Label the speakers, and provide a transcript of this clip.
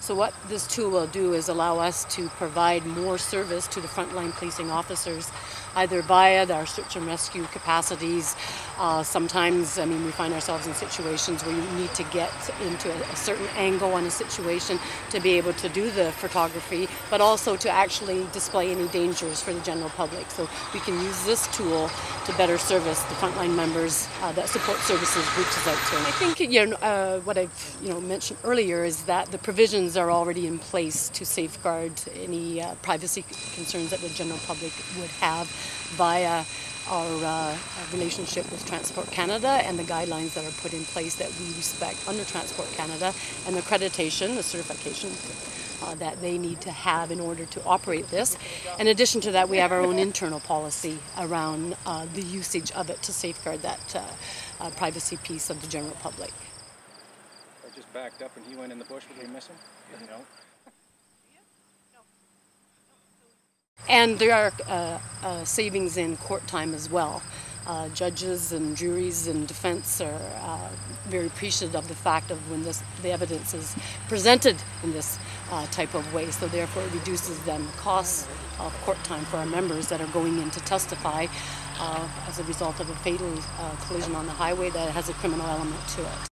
Speaker 1: So what this tool will do is allow us to provide more service to the frontline policing officers, either via our search and rescue capacities. Uh, sometimes, I mean, we find ourselves in situations where you need to get into a, a, certain angle on a situation to be able to do the photography, but also to actually display any dangers for the general public. So we can use this tool to better service the frontline members uh, that support services reaches out to. I think you know uh, what I've you know mentioned earlier is that the provisions are already in place to safeguard any uh, privacy concerns that the general public would have via our uh, relationship with Transport Canada and the guidelines that are put in place that we respect under Transport Canada and the accreditation, the certification uh, that they need to have in order to operate this. In addition to that, we have our own internal policy around uh, the usage of it to safeguard that uh, uh, privacy piece of the general public.
Speaker 2: I just backed up and he went in the bush, would we miss him? No.
Speaker 1: And there are uh, uh, savings in court time as well. Uh, judges and juries and defense are uh, very appreciative of the fact of when this, the evidence is presented in this uh, type of way. So therefore, it reduces then costs of court time for our members that are going in to testify uh, as a result of a fatal collision on the highway that has a criminal element to it.